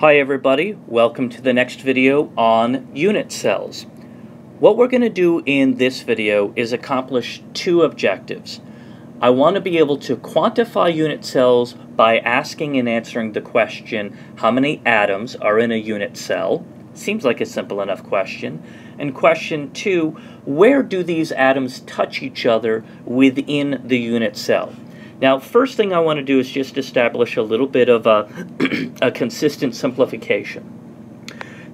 Hi everybody, welcome to the next video on unit cells. What we're going to do in this video is accomplish two objectives. I want to be able to quantify unit cells by asking and answering the question, how many atoms are in a unit cell? Seems like a simple enough question. And question two, where do these atoms touch each other within the unit cell? Now, first thing I want to do is just establish a little bit of a, a consistent simplification.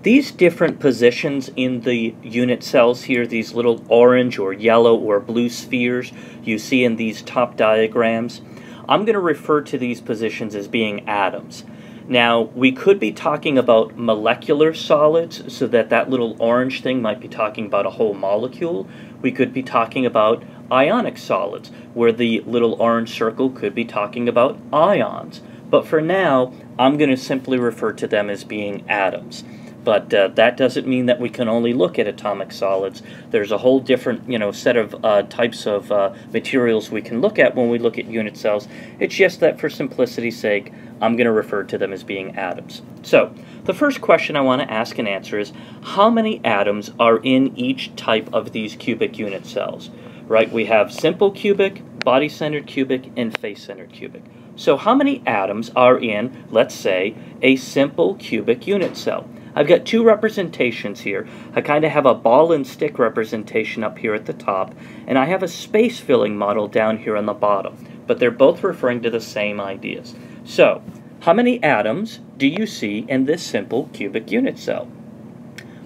These different positions in the unit cells here, these little orange or yellow or blue spheres you see in these top diagrams, I'm going to refer to these positions as being atoms. Now, we could be talking about molecular solids, so that that little orange thing might be talking about a whole molecule. We could be talking about ionic solids, where the little orange circle could be talking about ions. But for now, I'm going to simply refer to them as being atoms. But uh, that doesn't mean that we can only look at atomic solids. There's a whole different, you know, set of uh, types of uh, materials we can look at when we look at unit cells. It's just that for simplicity's sake, I'm going to refer to them as being atoms. So, the first question I want to ask and answer is, how many atoms are in each type of these cubic unit cells? right? We have simple cubic, body-centered cubic, and face-centered cubic. So how many atoms are in, let's say, a simple cubic unit cell? I've got two representations here. I kind of have a ball and stick representation up here at the top, and I have a space filling model down here on the bottom. But they're both referring to the same ideas. So, how many atoms do you see in this simple cubic unit cell?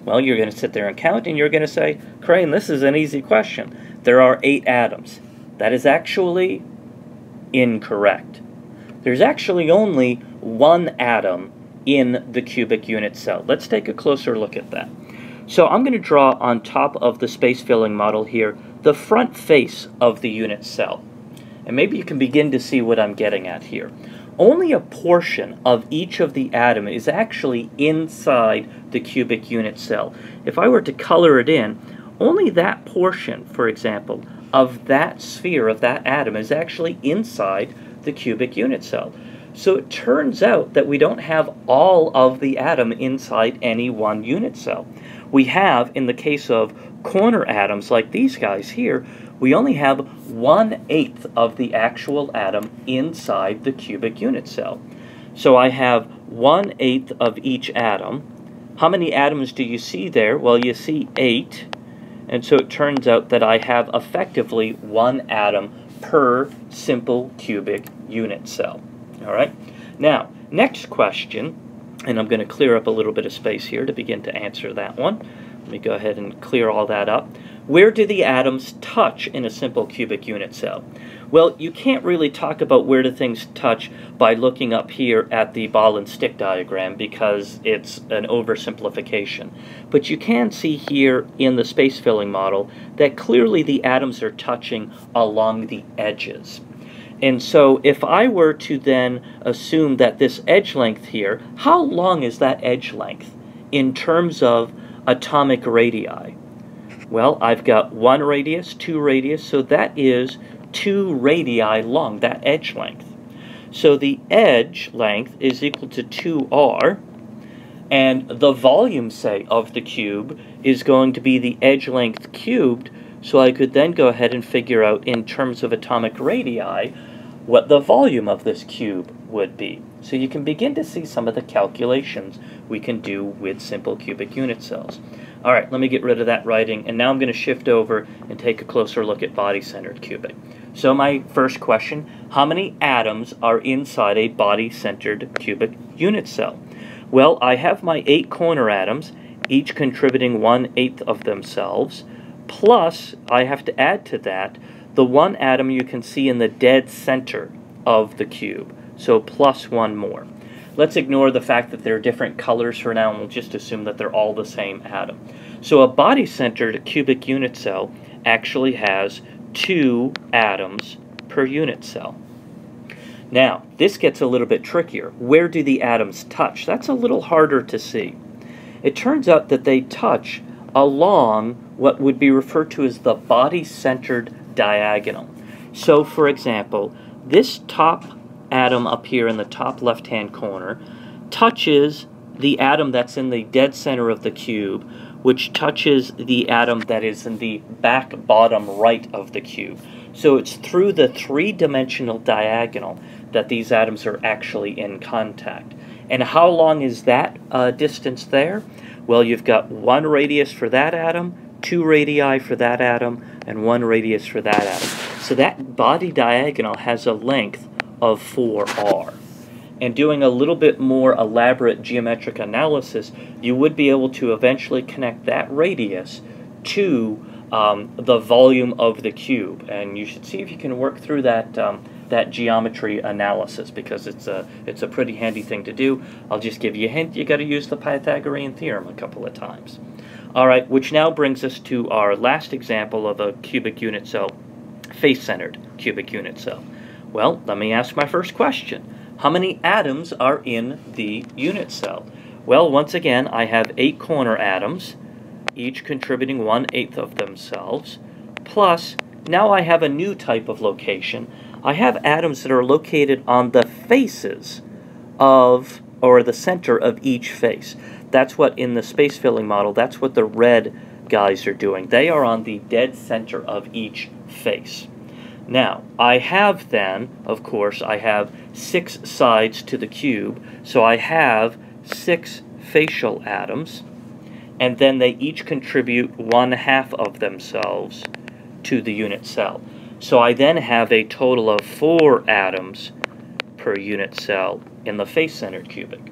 Well, you're going to sit there and count, and you're going to say, Crane, this is an easy question there are eight atoms. That is actually incorrect. There's actually only one atom in the cubic unit cell. Let's take a closer look at that. So I'm going to draw on top of the space filling model here the front face of the unit cell. And maybe you can begin to see what I'm getting at here. Only a portion of each of the atom is actually inside the cubic unit cell. If I were to color it in, only that portion, for example, of that sphere, of that atom, is actually inside the cubic unit cell. So it turns out that we don't have all of the atom inside any one unit cell. We have, in the case of corner atoms like these guys here, we only have one-eighth of the actual atom inside the cubic unit cell. So I have one-eighth of each atom. How many atoms do you see there? Well, you see eight and so it turns out that I have effectively one atom per simple cubic unit cell. All right. Now, next question, and I'm going to clear up a little bit of space here to begin to answer that one. Let me go ahead and clear all that up. Where do the atoms touch in a simple cubic unit cell? Well, you can't really talk about where do things touch by looking up here at the ball and stick diagram because it's an oversimplification. But you can see here in the space filling model that clearly the atoms are touching along the edges. And so if I were to then assume that this edge length here, how long is that edge length in terms of atomic radii? Well, I've got one radius, two radius, so that is two radii long, that edge length. So the edge length is equal to 2r, and the volume, say, of the cube is going to be the edge length cubed, so I could then go ahead and figure out in terms of atomic radii what the volume of this cube would be. So you can begin to see some of the calculations we can do with simple cubic unit cells. All right, let me get rid of that writing, and now I'm going to shift over and take a closer look at body-centered cubic. So my first question, how many atoms are inside a body-centered cubic unit cell? Well, I have my eight corner atoms, each contributing one-eighth of themselves, plus I have to add to that the one atom you can see in the dead center of the cube, so plus one more. Let's ignore the fact that they're different colors for now, and we'll just assume that they're all the same atom. So a body-centered cubic unit cell actually has two atoms per unit cell. Now, this gets a little bit trickier. Where do the atoms touch? That's a little harder to see. It turns out that they touch along what would be referred to as the body-centered diagonal. So, for example, this top atom up here in the top left-hand corner touches the atom that's in the dead center of the cube, which touches the atom that is in the back bottom right of the cube. So it's through the three-dimensional diagonal that these atoms are actually in contact. And how long is that uh, distance there? Well, you've got one radius for that atom, two radii for that atom, and one radius for that atom. So that body diagonal has a length of 4r. And doing a little bit more elaborate geometric analysis, you would be able to eventually connect that radius to um, the volume of the cube. And you should see if you can work through that, um, that geometry analysis because it's a, it's a pretty handy thing to do. I'll just give you a hint, you got to use the Pythagorean theorem a couple of times. All right, which now brings us to our last example of a cubic unit cell, face-centered cubic unit cell. Well, let me ask my first question. How many atoms are in the unit cell? Well, once again, I have eight corner atoms, each contributing one-eighth of themselves, plus now I have a new type of location. I have atoms that are located on the faces of, or the center of each face. That's what, in the space filling model, that's what the red guys are doing. They are on the dead center of each face. Now, I have then, of course, I have six sides to the cube, so I have six facial atoms, and then they each contribute one half of themselves to the unit cell. So I then have a total of four atoms per unit cell in the face-centered cubic.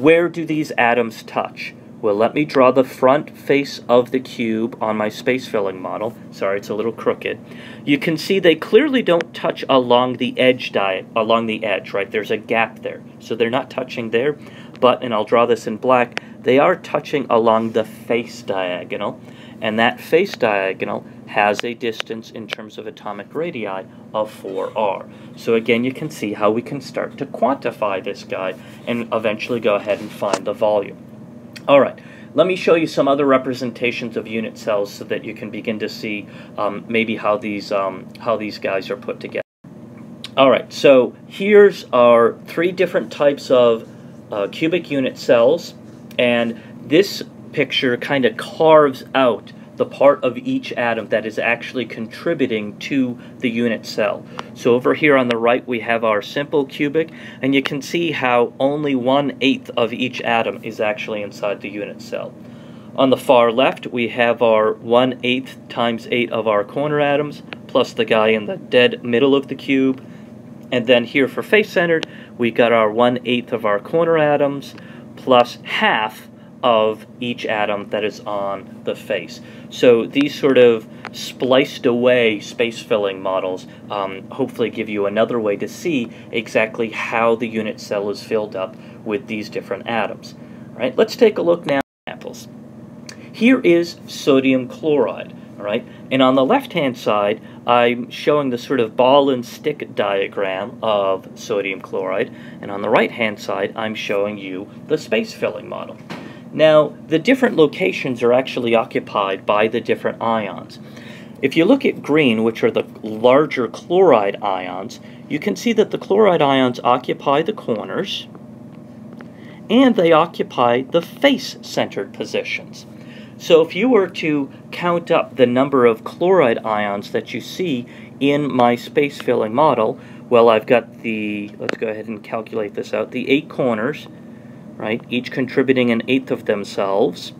Where do these atoms touch? Well, let me draw the front face of the cube on my space filling model. Sorry, it's a little crooked. You can see they clearly don't touch along the edge along the edge, right? There's a gap there. So they're not touching there, but, and I'll draw this in black, they are touching along the face diagonal, and that face diagonal has a distance in terms of atomic radii of 4r. So again, you can see how we can start to quantify this guy and eventually go ahead and find the volume. All right, let me show you some other representations of unit cells so that you can begin to see um, maybe how these, um, how these guys are put together. All right, so here's our three different types of uh, cubic unit cells, and this picture kind of carves out the part of each atom that is actually contributing to the unit cell. So over here on the right we have our simple cubic and you can see how only one-eighth of each atom is actually inside the unit cell. On the far left we have our one-eighth times 8 of our corner atoms plus the guy in the dead middle of the cube. And then here for face-centered we got our one-eighth of our corner atoms plus half of each atom that is on the face. So these sort of spliced away space filling models um, hopefully give you another way to see exactly how the unit cell is filled up with these different atoms. All right, let's take a look now at examples. Here is sodium chloride. All right, and on the left-hand side, I'm showing the sort of ball and stick diagram of sodium chloride, and on the right-hand side, I'm showing you the space filling model. Now, the different locations are actually occupied by the different ions. If you look at green, which are the larger chloride ions, you can see that the chloride ions occupy the corners and they occupy the face-centered positions. So if you were to count up the number of chloride ions that you see in my space-filling model, well, I've got the, let's go ahead and calculate this out, the eight corners, right? Each contributing an eighth of themselves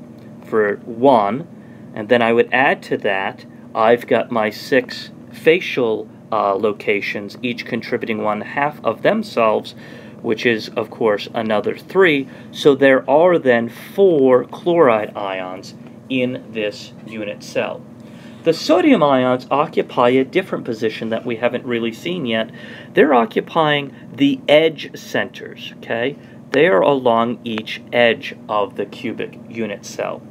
for one. And then I would add to that, I've got my six facial uh, locations, each contributing one half of themselves, which is, of course, another three. So there are then four chloride ions in this unit cell. The sodium ions occupy a different position that we haven't really seen yet. They're occupying the edge centers, okay? They are along each edge of the cubic unit cell.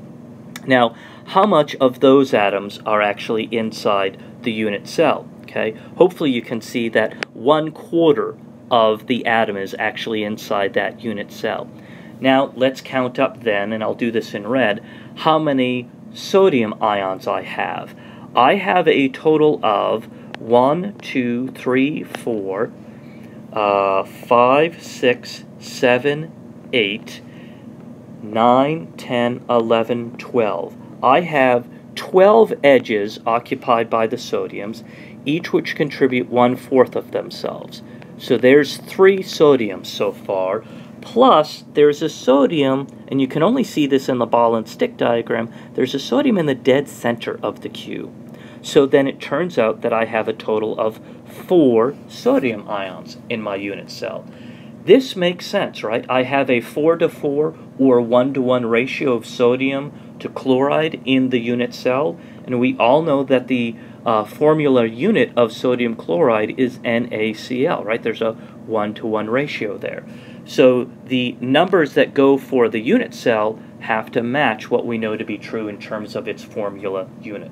Now, how much of those atoms are actually inside the unit cell? Okay, hopefully you can see that one quarter of the atom is actually inside that unit cell. Now, let's count up then, and I'll do this in red, how many sodium ions I have. I have a total of one, two, three, four, uh, five, six, seven, eight, 9, 10, 11, 12. I have 12 edges occupied by the sodiums, each which contribute one-fourth of themselves. So there's three sodiums so far, plus there's a sodium, and you can only see this in the ball and stick diagram, there's a sodium in the dead center of the cube. So then it turns out that I have a total of four sodium ions in my unit cell. This makes sense, right? I have a 4 to 4 or 1 to 1 ratio of sodium to chloride in the unit cell, and we all know that the uh, formula unit of sodium chloride is NaCl, right? There's a 1 to 1 ratio there. So the numbers that go for the unit cell have to match what we know to be true in terms of its formula unit.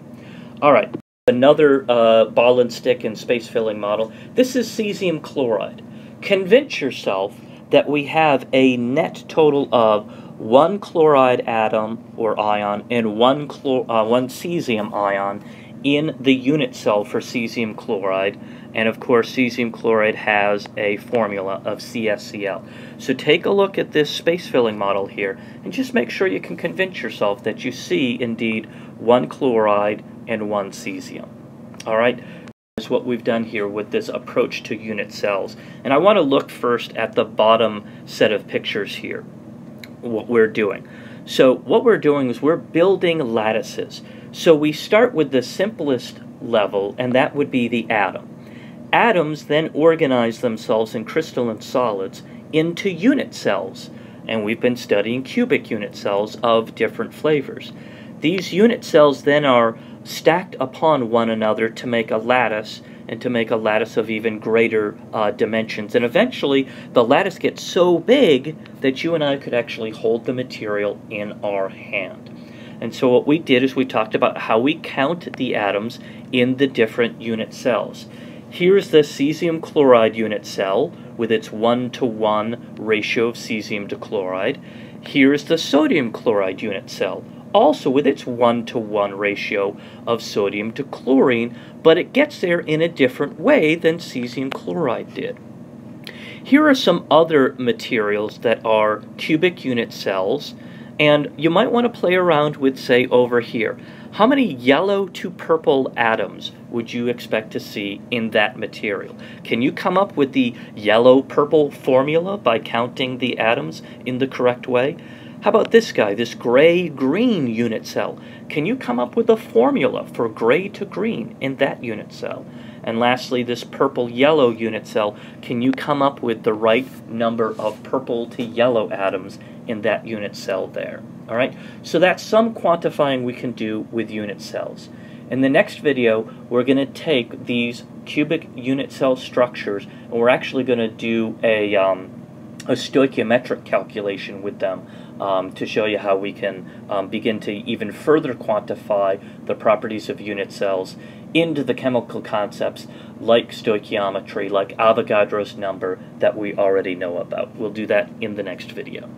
All right, another uh, ball and stick and space filling model. This is cesium chloride. Convince yourself that we have a net total of one chloride atom or ion and one, uh, one cesium ion in the unit cell for cesium chloride. And of course, cesium chloride has a formula of CSCl. So take a look at this space filling model here and just make sure you can convince yourself that you see indeed one chloride and one cesium. All right, is what we've done here with this approach to unit cells. And I want to look first at the bottom set of pictures here, what we're doing. So what we're doing is we're building lattices. So we start with the simplest level, and that would be the atom. Atoms then organize themselves in crystalline solids into unit cells, and we've been studying cubic unit cells of different flavors. These unit cells then are stacked upon one another to make a lattice and to make a lattice of even greater uh, dimensions. And eventually, the lattice gets so big that you and I could actually hold the material in our hand. And so what we did is we talked about how we count the atoms in the different unit cells. Here's the cesium chloride unit cell with its 1 to 1 ratio of cesium to chloride. Here's the sodium chloride unit cell also with its 1 to 1 ratio of sodium to chlorine, but it gets there in a different way than cesium chloride did. Here are some other materials that are cubic unit cells, and you might want to play around with, say, over here. How many yellow to purple atoms would you expect to see in that material? Can you come up with the yellow-purple formula by counting the atoms in the correct way? How about this guy, this gray-green unit cell? Can you come up with a formula for gray to green in that unit cell? And lastly, this purple-yellow unit cell, can you come up with the right number of purple to yellow atoms in that unit cell there? All right, so that's some quantifying we can do with unit cells. In the next video, we're going to take these cubic unit cell structures, and we're actually going to do a, um, a stoichiometric calculation with them um, to show you how we can um, begin to even further quantify the properties of unit cells into the chemical concepts like stoichiometry, like Avogadro's number that we already know about. We'll do that in the next video.